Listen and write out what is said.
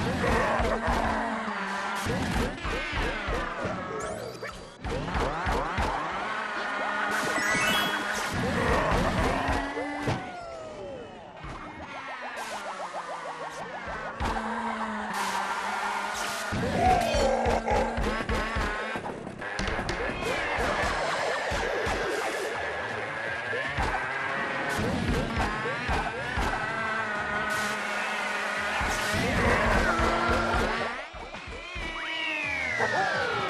Yeah. Yeah.